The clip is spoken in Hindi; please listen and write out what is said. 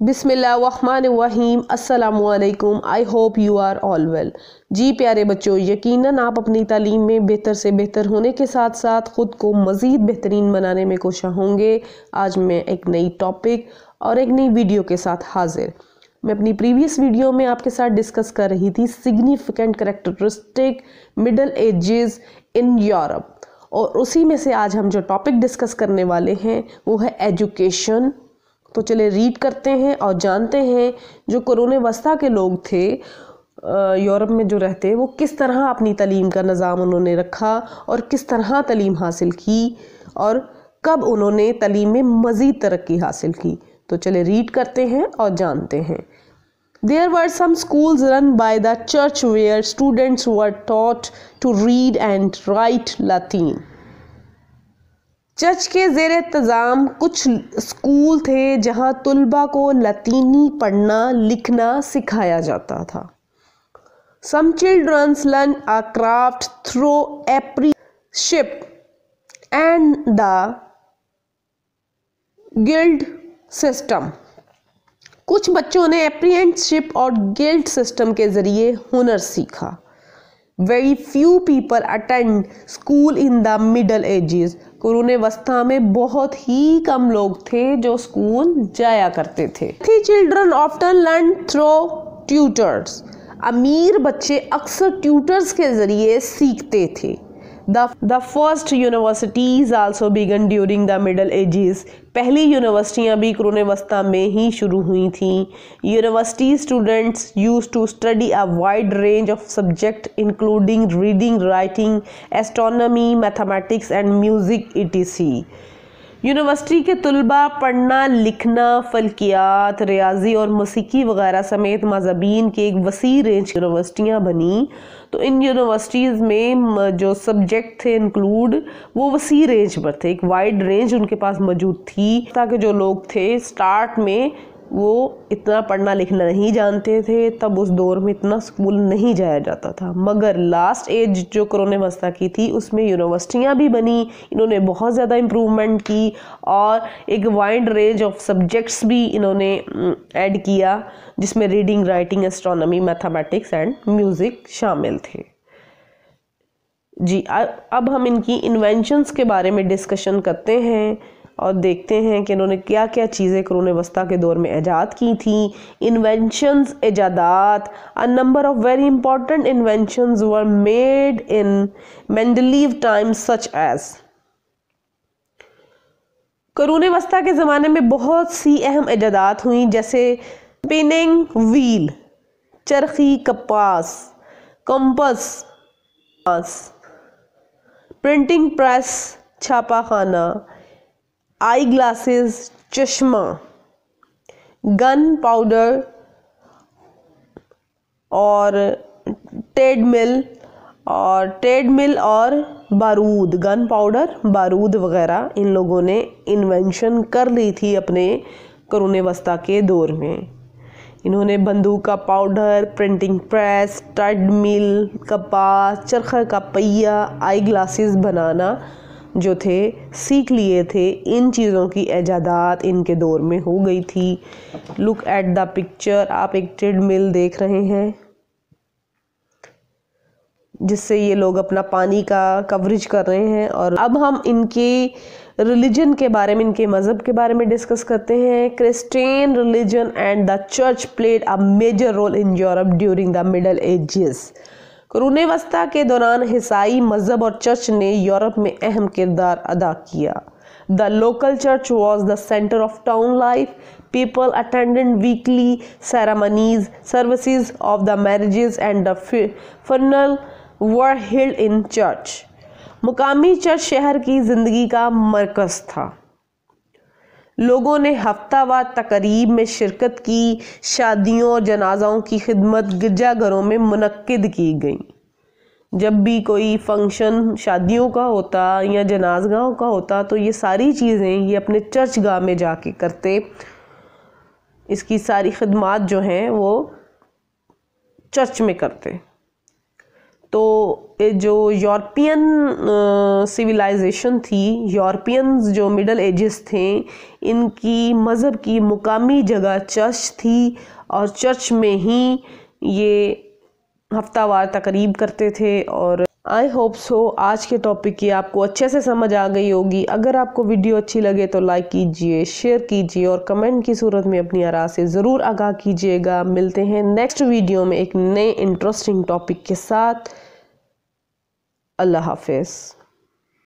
बिसमीम असलकुम I hope you are all well जी प्यारे बच्चों, यकीनन आप अपनी तालीम में बेहतर से बेहतर होने के साथ साथ ख़ुद को मज़ीद बेहतरीन बनाने में कोशा होंगे। आज मैं एक नई टॉपिक और एक नई वीडियो के साथ हाजिर। मैं अपनी प्रीवियस वीडियो में आपके साथ डिस्कस कर रही थी significant characteristic middle ages in Europe और उसी में से आज हम जो टॉपिक डिस्कस करने वाले हैं, वो है एजुकेशन तो चले रीड करते हैं और जानते हैं जो करोने वस्ता के लोग थे यूरोप में जो रहते, वो किस तरह अपनी तलीम का निज़ाम उन्होंने रखा और किस तरह तलीम हासिल की और कब उन्होंने तलीम में मज़ीद तरक्की हासिल की। तो चले रीड करते हैं और जानते हैं। There were some schools run by the church where students were taught to read and write लातीन church के जेर इंतज़ाम कुछ स्कूल थे जहाँ तलबा को लतीनी पढ़ना, लिखना सिखाया जाता था। Some childrens learn a craft through apprenticeship and the guild system कुछ बच्चों ने अप्रीहेंशिप और गिल्ड सिस्टम के ज़रिए हुनर सीखा। Very few people attend school in the middle ages कुरून वस्ता में बहुत ही कम लोग थे जो स्कूल जाया करते थे। The children often learn through tutors अमीर बच्चे अक्सर ट्यूटर्स के ज़रिए सीखते थे। The, the first universities also began during the middle ages पहली यूनिवर्सिटियाँ भी क्रोन वस्ता में ही शुरू हुई थी। University students use to study a wide range of subject including reading writing astronomy mathematics and music E university के तलबा पढ़ना, लिखना, फल्कियात, रियाजी और मौसीकी वगैरह समेत मजाबीन के एक वसी रेंज यूनिवर्सिटियाँ बनी। तो इन यूनिवर्सिटीज़ में जो सब्जेक्ट थे इंक्लूड वो वसी रेंज पर थे। एक वाइड रेंज उनके पास मौजूद थी, ताकि जो लोग थे स्टार्ट में वो इतना पढ़ना लिखना नहीं जानते थे, तब उस दौर में इतना स्कूल नहीं जाया जाता था। मगर लास्ट एज जो करोने वस्ता की थी, उसमें यूनिवर्सिटियाँ भी बनी, इन्होंने बहुत ज़्यादा इम्प्रूवमेंट की और एक वाइड रेंज ऑफ़ सब्जेक्ट्स भी इन्होंने ऐड किया, जिसमें reading writing astronomy mathematics and music शामिल थे। जी अब हम इनकी इन्वेंशंस के बारे में डिस्कशन करते हैं। और देखते हैं कि इन्होंने क्या क्या चीज़ें करून वस्ता के दौर में ईजाद की थी। Inventions ईजादात a number of very important inventions were made in medieval time such as करून वस्ता के ज़माने में बहुत सी अहम ईजादात हुई, जैसे पिनिंग व्हील चरखी कपास कंपस प्रिंटिंग प्रेस छापा खाना आई ग्लासेस चश्मा गन पाउडर और ट्रेडमिल और ट्रेडमिल और बारूद गन पाउडर बारूद वगैरह इन लोगों ने इन्वेंशन कर ली थी अपने करुण वस्ता के दौर में। इन्होंने बंदूक का पाउडर प्रिंटिंग प्रेस ट्रेडमिल कपास, चरखा का पहिया आई ग्लासेस बनाना जो थे, सीख लिए थे। इन चीज़ों की ईजादात इनके दौर में हो गई थी। लुक एट द पिक्चर आप एक ट्रेड मिल देख रहे हैं, जिससे ये लोग अपना पानी का कवरेज कर रहे हैं। और अब हम इनके रिलीजन के बारे में, इनके मज़हब के बारे में डिस्कस करते हैं। Christian religion and the church played a major role in Europe during the middle ages करून वस्ता के दौरान ईसाई मज़हब और चर्च ने यूरोप में अहम किरदार अदा किया। The local church was the centre of town life people attended weekly ceremonies services of the marriages and the funeral were in church मुकामी चर्च शहर की ज़िंदगी का मरकज़ था। लोगों ने हफ्तावार तकरीब में शिरकत की। शादियों और जनाजाओं की खिदमत गिरजाघरों में मनक़द की गई। जब भी कोई फ़ंक्शन शादियों का होता या जनाजगाहों का होता तो ये सारी चीज़ें ये अपने चर्च गाह में जाके करते। इसकी सारी खदमात जो हैं, वो चर्च में करते। तो जो यूरोपियन सिविलाइजेशन थी, यूरोपियंस जो मिडल एजेस थे, इनकी मज़हब की मुकामी जगह चर्च थी और चर्च में ही ये हफ्तावार तकरीब करते थे और आई होप सो आज के टॉपिक की आपको अच्छे से समझ आ गई होगी। अगर आपको वीडियो अच्छी लगे तो लाइक कीजिए शेयर कीजिए और कमेंट की सूरत में अपनी आरा से ज़रूर आगाह कीजिएगा। मिलते हैं नेक्स्ट वीडियो में एक नए इंटरेस्टिंग टॉपिक के साथ। अल्लाह हाफिज़।